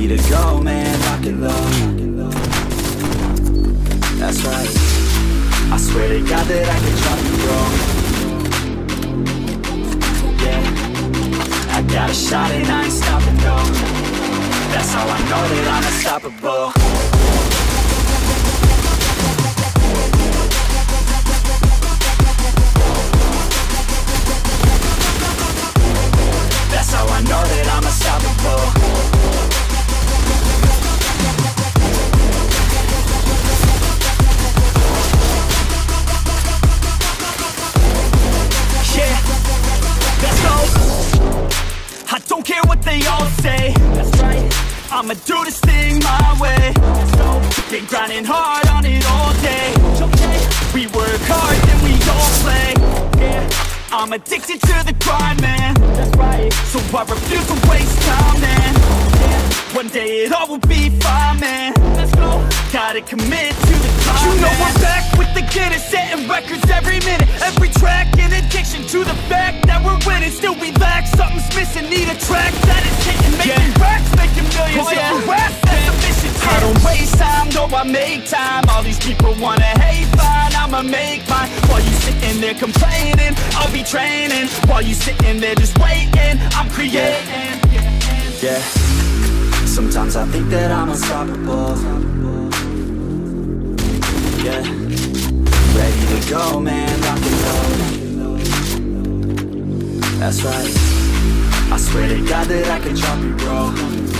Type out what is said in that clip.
ready to go, man, rock it low That's right. I swear to God that I can drop you, bro yeah. I got a shot and I ain't stopping, no. That's how I know that I'm unstoppable. That's how I know that I'm unstoppable what they all say. That's right. I'ma do this thing my way. Been grinding hard on it all day. We work hard, then we all play. Yeah I'm addicted to the grind, man. That's right. So I refuse to waste time, man. Yeah. One day it all will be fine, man. Let's go. Gotta commit to the climb, You know we're back with the Guinness Setting records every minute. Every track an addiction to the fact that we're winning. Still we lack, something's missing Need a track Time All these people wanna hate, fine I'ma make mine. While you sitting there complaining I'll be training. While you sitting there just waiting I'm creating. Yeah, sometimes I think that I'm unstoppable. Yeah, ready to go, man, rock and roll. That's right. I swear to God that I can drop you, bro